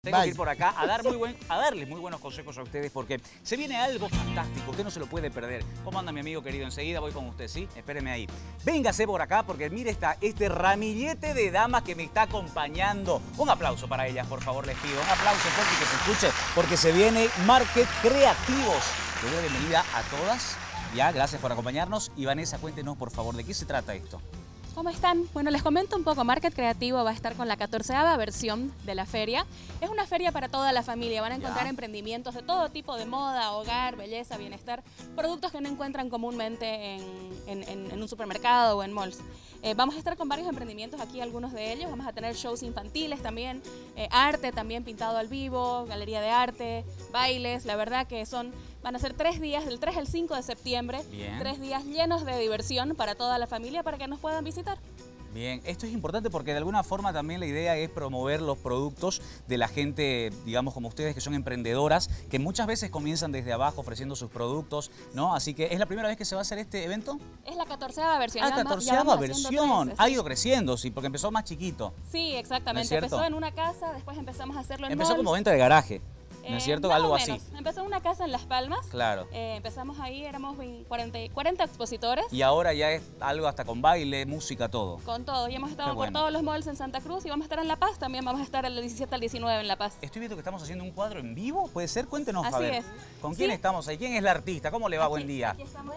Tengo que ir por acá a, dar muy buen, a darles muy buenos consejos a ustedes porque se viene algo fantástico, usted no se lo puede perder. ¿Cómo anda mi amigo querido? Enseguida voy con usted, ¿sí? Espéreme ahí. Véngase por acá porque mire esta, este ramillete de damas que me está acompañando. Un aplauso para ellas, por favor, les pido. Un aplauso fuerte que se escuche porque se viene Market Creativos. Le doy la bienvenida a todas. Ya, gracias por acompañarnos. Y Vanessa, cuéntenos, por favor, ¿de qué se trata esto? ¿Cómo están? Bueno, les comento un poco. Market Creativo va a estar con la 14 versión de la feria. Es una feria para toda la familia. Van a encontrar emprendimientos de todo tipo de moda, hogar, belleza, bienestar. Productos que no encuentran comúnmente en, un supermercado o en malls. Eh, vamos a estar con varios emprendimientos aquí, algunos de ellos. Vamos a tener shows infantiles también, eh, arte también pintado al vivo, galería de arte, bailes. La verdad que son Van a ser tres días, del 3 al 5 de septiembre. Tres días llenos de diversión para toda la familia para que nos puedan visitar. Bien, esto es importante porque de alguna forma también la idea es promover los productos de la gente, digamos como ustedes que son emprendedoras, que muchas veces comienzan desde abajo ofreciendo sus productos, ¿no? Así que, ¿es la primera vez que se va a hacer este evento? Es la catorceava versión. Ah, catorceava versión. Ha ido creciendo, sí, porque empezó más chiquito. Sí, exactamente. empezó en una casa, después empezamos a hacerlo en Empezó como venta de garaje. ¿No es cierto? Algo así. Empezó una casa en Las Palmas. Claro. Eh, empezamos ahí, éramos 40, 40, expositores. Y ahora ya es algo hasta con baile, música, todo. Con todo. Y hemos estado por todos los malls en Santa Cruz y vamos a estar en La Paz también. Vamos a estar el 17 al 19 en La Paz. Estoy viendo que estamos haciendo un cuadro en vivo. ¿Puede ser? Cuéntenos, así a ver. Es. ¿Con quién estamos ahí? ¿Quién es la artista? ¿Cómo le va? Buen día. Aquí estamos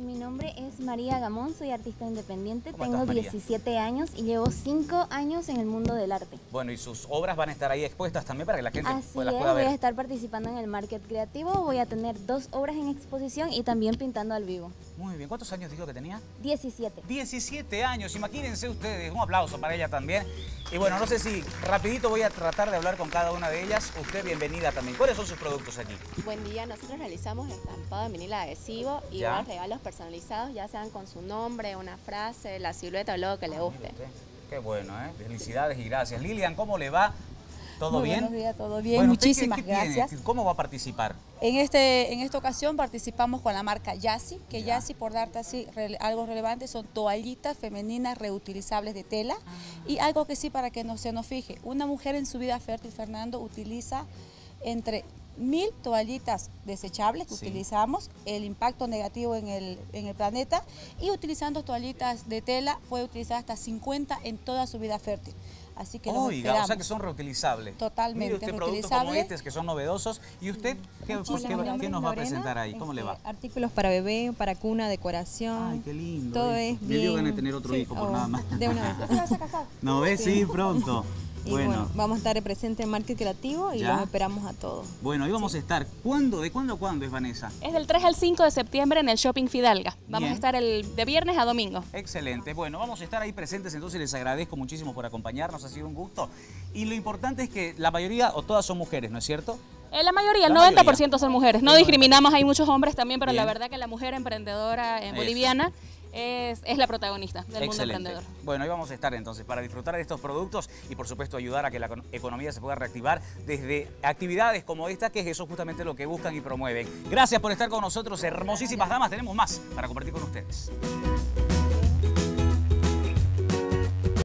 mi nombre es María Gamón, soy artista independiente, tengo 17 años y llevo 5 años en el mundo del arte. Bueno, y sus obras van a estar ahí expuestas también para que la gente las pueda ver. Voy a estar participando en el Market Creativo, voy a tener dos obras en exposición y también pintando al vivo. Muy bien, ¿cuántos años dijo que tenía? 17. 17 años, imagínense ustedes, un aplauso para ella también. Y bueno, no sé si rapidito voy a tratar de hablar con cada una de ellas. Usted bienvenida también. ¿Cuáles son sus productos aquí? Buen día, nosotros realizamos estampado de vinil adhesivo y regalos personalizados, ya sean con su nombre, una frase, la silueta o lo que le guste. Qué bueno, ¿eh? Felicidades y gracias. Lilian, ¿cómo le va? ¿Todo bien? Buenos días, todo bien. Muchísimas gracias. ¿Cómo va a participar? En, este, en esta ocasión participamos con la marca Yassi, que Yassi, por darte así algo relevante, son toallitas femeninas reutilizables de tela. Ah. Y algo que sí, para que no se nos fije, una mujer en su vida fértil, Fernando, utiliza entre mil toallitas desechables que utilizamos, el impacto negativo en el, en el planeta y utilizando toallitas de tela puede utilizar hasta 50 en toda su vida fértil. Así que Oiga, o sea que son reutilizables. Totalmente Mire usted productos como estos que son novedosos. ¿Y usted qué, nos va a presentar ahí? ¿Cómo le va? Este, artículos para bebé, para cuna, decoración. Ay, qué lindo. Todo es bien. Me dio ganas de tener otro hijo por oh, nada más. De una vez. ¿No ves? Sí, pronto. Bueno. vamos a estar presentes en Market Creativo y los esperamos a todos. Bueno, ahí vamos a estar. ¿Cuándo? ¿De cuándo a cuándo es Vanessa? Es del 3 al 5 de septiembre en el Shopping Fidalga. Vamos a estar el, de viernes a domingo. Excelente. Bueno, vamos a estar ahí presentes, entonces les agradezco muchísimo por acompañarnos, ha sido un gusto. Y lo importante es que la mayoría o todas son mujeres, ¿no es cierto? Eh, la mayoría, el 90% son mujeres. No discriminamos, hay muchos hombres también, pero la verdad que la mujer emprendedora en boliviana es, la protagonista del mundo emprendedor. Bueno, ahí vamos a estar entonces para disfrutar de estos productos y por supuesto ayudar a que la economía se pueda reactivar desde actividades como esta, que es eso justamente lo que buscan y promueven. Gracias por estar con nosotros, hermosísimas damas. Tenemos más para compartir con ustedes.